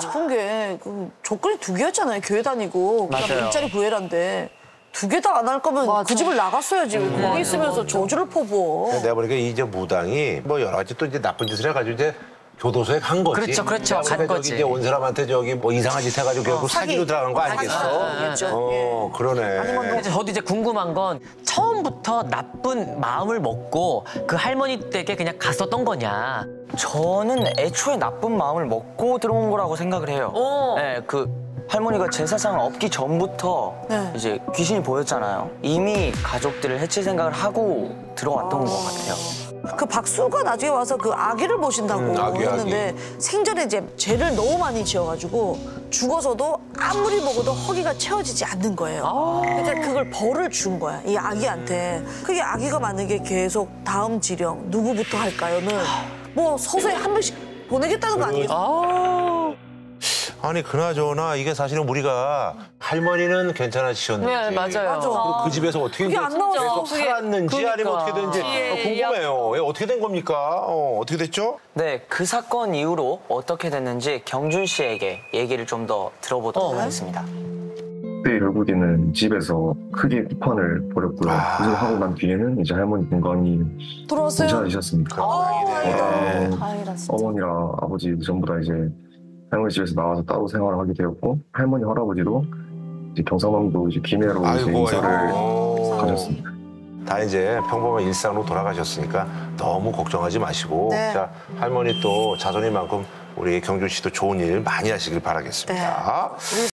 싶은 게 그 조건이 두 개였잖아요. 교회 다니고 그다음에 맞아요. 일자리 구해라인데 두 개 다 안 할 거면 그 집을 나갔어야지. 왜 거기 있으면서 저주를 퍼부어. 내가 보니까 이제 무당이 뭐 여러 가지 또 이제 나쁜 짓을 해가지고 이제 교도소에 간 거지. 그렇죠, 그렇죠. 보니까 간 저기 거지. 이제 온 사람한테 저기 뭐 이상한 짓 해가지고 결국 사기. 사기 로 들어간 거 아니겠어? 사기겠죠. 어, 그러네. 근데 저도 이제 궁금한 건 처음부터 나쁜 마음을 먹고 그 할머니 댁에 그냥 갔었던 거냐. 저는 애초에 나쁜 마음을 먹고 들어온 거라고 생각을 해요. 어. 네, 그 할머니가 제사상을 업기 전부터 네. 이제 귀신이 보였잖아요. 이미 가족들을 해칠 생각을 하고 들어왔던 것 같아요. 그 박수가 나중에 와서 그 아기를 보신다고 음, 아기, 했는데 생전에 이제 죄를 너무 많이 지어가지고 죽어서도 아무리 먹어도 허기가 채워지지 않는 거예요. 그러니까 그걸 벌을 준 거야 이 아기한테. 그게 아기가 만약에 계속 다음 지령 누구부터 할까요는 뭐 서서히 한 명씩 보내겠다는 거 아니겠어요? 아. 아니 그나저나 이게 사실은 우리가 할머니는 괜찮아지셨는지 네, 맞아요. 그 집에서 어떻게. 계속 그게. 살았는지 아니면 그러니까. 어떻게 된지 예, 어, 궁금해요. 예, 어떻게 된 겁니까? 어, 어떻게 됐죠? 네, 그 사건 이후로 어떻게 됐는지 경준 씨에게 얘기를 좀 더 들어보도록 어. 하겠습니다. 그때 결국에는 집에서 크게 비판을 벌였고요. 아. 그걸 하고 난 뒤에는 이제 할머니 건강이 들어왔어요? 괜찮아지셨습니다. 네. 다행이다 진짜. 어머니랑 아버지 전부 다 이제 할머니 집에서 나와서 따로 생활을 하게 되었고 할머니 할아버지도 이제 경상남도 이제 김해로 이제 아이고, 이사를 아이고. 가셨습니다. 다 이제 평범한 일상으로 돌아가셨으니까 너무 걱정하지 마시고 네. 자 할머니 또 자손인 만큼 우리 경준 씨도 좋은 일 많이 하시길 바라겠습니다. 우리